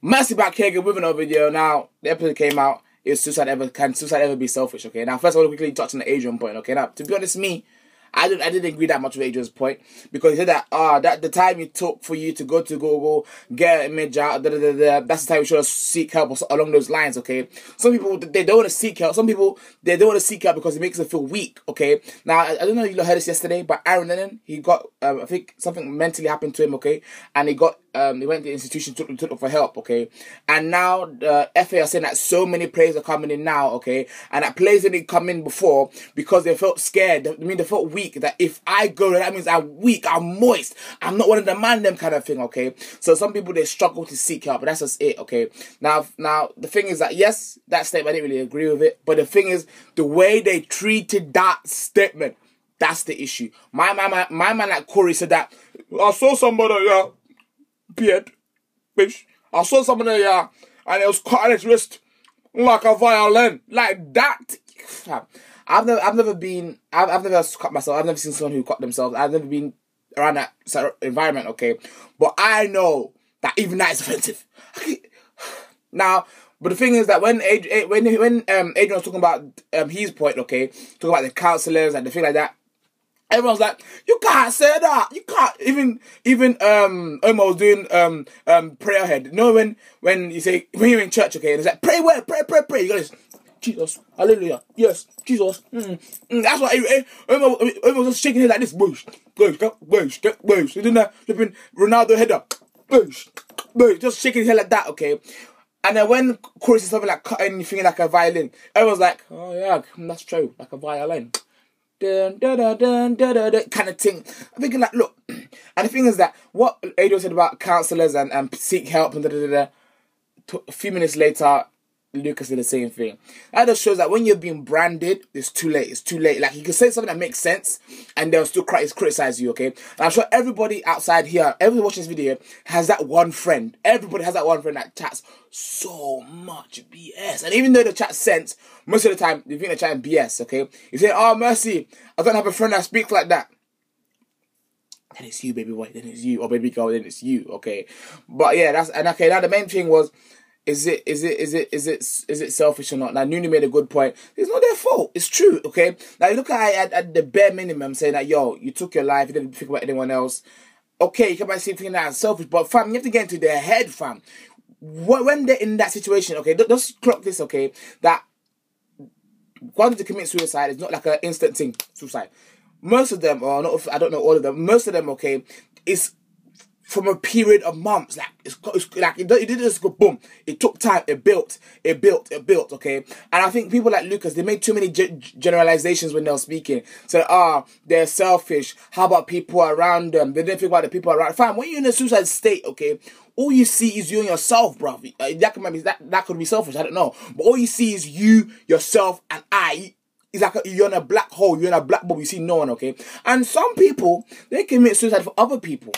Mercy back here with another video. Now, the episode came out. Is suicide ever can suicide ever be selfish? Okay. Now, first of all, quickly touch on the Adreyn point. Okay. Now, to be honest, me, I didn't I didn't agree that much with Adreyn's point because he said that ah uh, that the time it took for you to go to Google get an image out da, da, da, da, that's the time you should seek help along those lines. Okay, some people they don't want to seek help. Some people they don't want to seek help because it makes them feel weak. Okay, now I, I don't know if you heard this yesterday, but Aaron Lennon he got um, I think something mentally happened to him. Okay, and he got um, they went to the institution, took, took for help, okay? And now the FA are saying that so many players are coming in now, okay? And that players didn't come in before because they felt scared. I mean, they felt weak. That if I go, that means I'm weak, I'm moist, I'm not one of the man them kind of thing, okay? So some people, they struggle to seek help, but that's just it, okay? Now, now the thing is that, yes, that statement, I didn't really agree with it, but the thing is, the way they treated that statement, that's the issue. My, my, my, my man like Corey said that, I saw somebody, yeah, beard, bitch. I saw somebody yeah, and it was cutting his wrist like a violin, like that. I've never, I've never been, I've, I've never cut myself. I've never seen someone who cut themselves. I've never been around that environment, okay. But I know that even that is offensive. now, but the thing is that when Adreyn, when when um Adreyn was talking about um his point, okay, talking about the counselors and the thing like that, Everyone's like, you can't say that. You can't even even um Omar was doing um um prayer head. You know when when you say when you're in church, okay, and it's like pray where, pray, pray, pray. You got this Jesus, hallelujah, yes, Jesus. Mm, mm, that's why Omar was just shaking it like this. Boosh, boosh, boosh, boosh. You didn't flipping Ronaldo head up. Boosh, boosh, just shaking his head like that, okay. And then when Corey said something like cutting anything like a violin, everyone's like, oh yeah, that's true, like a violin dun, dun, dun, dun, dun, dun, kind of thing. I'm thinking like, look, and the thing is that what Adreyn said about counselors and, and seek help and da, da, da, da, a few minutes later, Lucas did the same thing. That just shows that when you're being branded, it's too late. It's too late. Like you can say something that makes sense, and they'll still criticize you. Okay, and I'm sure everybody outside here, everyone watching this video, has that one friend. Everybody has that one friend that chats so much BS, and even though the chat sense, most of the time you think the chat BS. Okay, you say, "Oh mercy, I don't have a friend that speaks like that." Then it's you, baby boy. Then it's you, or baby girl. Then it's you. Okay, but yeah, that's and okay. Now the main thing was is it is it is it is it is it selfish or not? Now Nuni made a good point. It's not their fault. It's true. Okay. Now look at, at, at the bare minimum saying that yo, you took your life, you didn't think about anyone else. Okay, you can buy something that selfish, but fam, you have to get into their head, fam. When they're in that situation, okay, just clock this, okay, that wanting to commit suicide is not like an instant thing. Suicide. Most of them, or not, I don't know all of them. Most of them, okay, is from a period of months. Like it's, it's like it, it didn't just go boom. It took time. It built. It built. It built. Okay. And I think people like Lucas they made too many ge- generalizations when they were speaking. So ah, they're selfish. How about people around them? They didn't think about the people around. Fine. When you're in a suicide state, okay. All you see is you and yourself, bro. Uh, that could maybe that that could be selfish. I don't know. But all you see is you, yourself, and I it's like a, you're in a black hole, you're in a black bubble, you see no one, okay? And some people, they commit suicide for other people.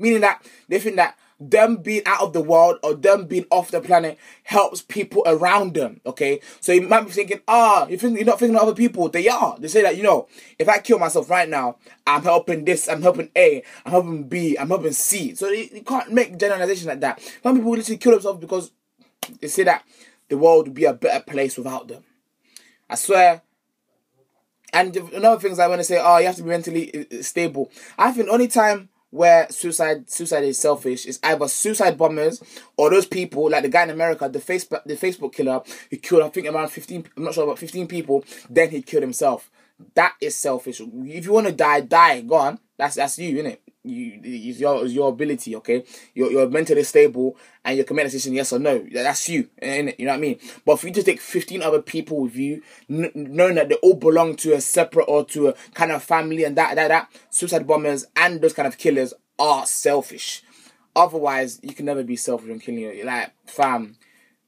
Meaning that they think that them being out of the world or them being off the planet helps people around them. Okay, so you might be thinking, ah, you think you're not thinking of other people. They are. They say that you know, if I kill myself right now, I'm helping this, I'm helping A, I'm helping B, I'm helping C. So you, can't make generalization like that. Some people literally kill themselves because they say that the world would be a better place without them. I swear. And another things I want to say, oh, you have to be mentally uh, stable. I think only time where suicide suicide is selfish is either suicide bombers or those people like the guy in America, the Facebook the Facebook killer, he killed I think around fifteen. I'm not sure about fifteen people. Then he killed himself. That is selfish. If you want to die, die. Go on. That's that's you, innit? You it's your it's your ability, okay? You're you're mentally stable and you can make a decision yes or no. That's you, innit? You know what I mean? But for you to take fifteen other people with you, n- knowing that they all belong to a separate or to a kind of family and that that that suicide bombers and those kind of killers are selfish. Otherwise, you can never be selfish and killing you. Like fam,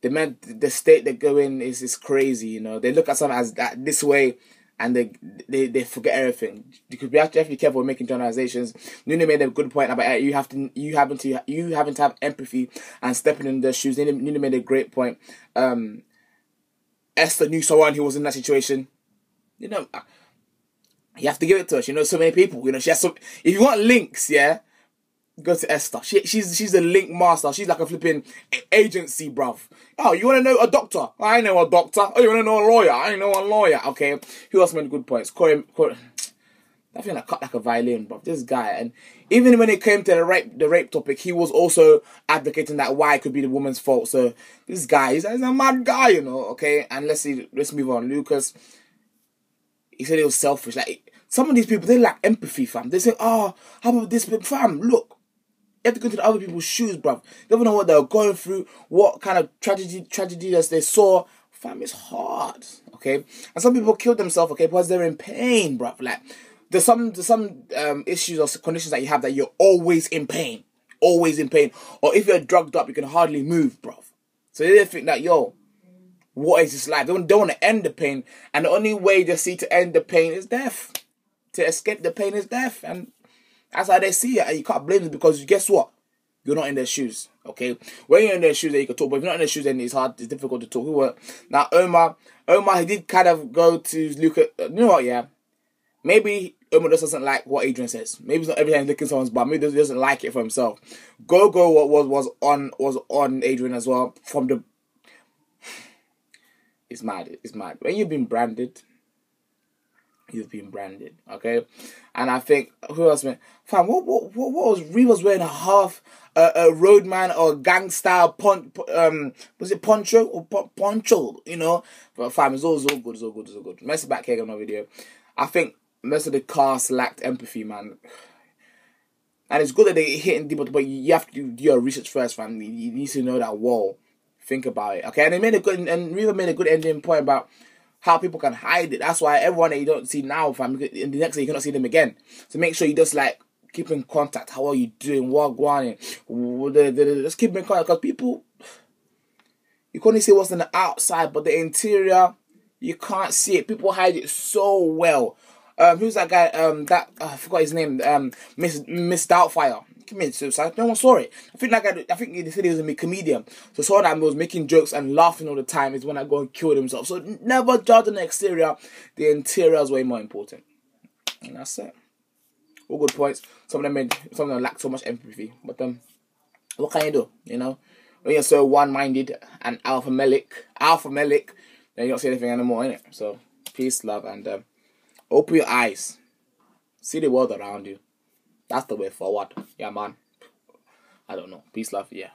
the men, the state they go in is is crazy. You know, they look at something as that this way and they they, they forget everything. Because we have to, have to be careful making generalizations. Nuna made a good point about you have to you having to you having to have empathy and stepping in their shoes. Nuna made a great point. Um, Esther knew someone who was in that situation. You know, you have to give it to her. She knows so many people. You know, she has. If you want links, yeah, Go to Esther. She, she's she's a link master. She's like a flipping agency, bruv. Oh, you want to know a doctor? I know a doctor. Oh, you want to know a lawyer? I know a lawyer. Okay. Who else made good points? Corey, Corey I I cut like a violin, bruv. This guy, and even when it came to the rape, the rape topic, he was also advocating that why it could be the woman's fault. So this guy, he's, a mad guy, you know. Okay, and let's see, let's move on. Lucas, he said he was selfish. Like some of these people, they lack empathy, fam. They say, "Oh, how about this, fam? Look, you have to go to the other people's shoes, bruv. They don't know what they're going through, what kind of tragedy tragedy that they saw. Fam, it's hard, okay? And some people kill themselves, okay, because they're in pain, bruv. Like, there's some there's some um, issues or conditions that you have that you're always in pain, always in pain. Or if you're drugged up, you can hardly move, bruv. So they think that, yo, what is this life? They don't, don't want to end the pain, and the only way they see to end the pain is death. To escape the pain is death, and that's how they see it, and you can't blame them because guess what? You're not in their shoes, okay? When you're in their shoes, then you can talk, but if you're not in their shoes, then it's hard, it's difficult to talk. Who were now Omar? Omar, he did kind of go to look at, uh, you know what? Yeah, maybe Omar just doesn't like what Adreyn says. Maybe it's not every time he's licking someone's butt. Maybe he doesn't like it for himself. Go go what was was on was on Adreyn as well from the. It's mad. It's mad. When you've been branded, you've been branded. Okay, and I think who else man? Fam, what what what, was Reed wearing a half a roadman or gang style pon um was it poncho or poncho? You know, but fam, it's all, it's all good. It's all good. It's all good. Mercy back here on the video. I think most of the cast lacked empathy, man. And it's good that they hit hitting deeper, but you have to do your research first, fam. You need to know that. Whoa, think about it, okay? And they made a good, and Riva made a good ending point about how people can hide it. That's why everyone that you don't see now, fam, in the next day you cannot see them again. So make sure you just like keep in contact. How are you doing? What going? Just keep in contact because people, you can only see what's on the outside, but the interior, you can't see it. People hide it so well. Um, who's that guy? Um, that uh, I forgot his name. Um, Miss Miss Doubtfire committed suicide. No one saw it. I think that guy. I think he said he was a comedian. So saw that was making jokes and laughing all the time. Is when I go and killed himself. So never judge the exterior. The interior is way more important. And that's it. All good points. Some of them made. Some of them lack so much empathy. But um, what can you do? You know, when you're so one-minded and alpha melic, alpha melic, then you don't see anything anymore in it. So peace, love, and um. Open your eyes. See the world around you. That's the way forward. Yeah, man. I don't know. Peace, love. Yeah.